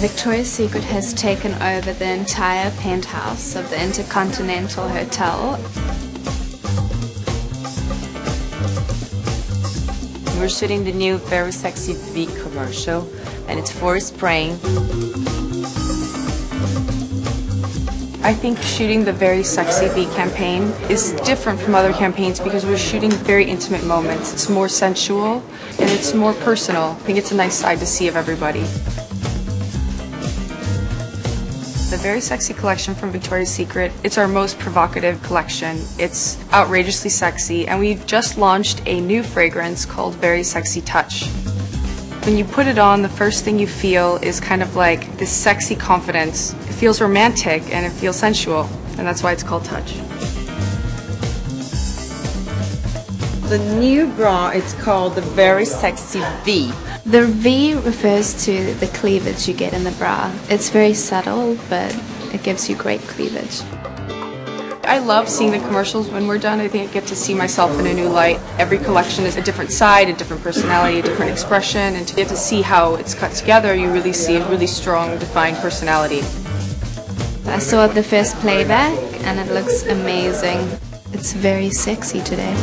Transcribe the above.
Victoria's Secret has taken over the entire penthouse of the Intercontinental Hotel. We're shooting the new Very Sexy V commercial, and it's for spring. I think shooting the Very Sexy V campaign is different from other campaigns because we're shooting very intimate moments. It's more sensual and it's more personal. I think it's a nice side to see of everybody. The Very Sexy collection from Victoria's Secret, it's our most provocative collection. It's outrageously sexy and we've just launched a new fragrance called Very Sexy Touch. When you put it on, the first thing you feel is kind of like this sexy confidence. It feels romantic and it feels sensual, and that's why it's called Touch. The new bra, it's called the Very Sexy V. The V refers to the cleavage you get in the bra. It's very subtle, but it gives you great cleavage. I love seeing the commercials when we're done. I think I get to see myself in a new light. Every collection is a different side, a different personality, a different expression, and to get to see how it's cut together, you really see a really strong, defined personality. I saw the first playback and it looks amazing. It's very sexy today.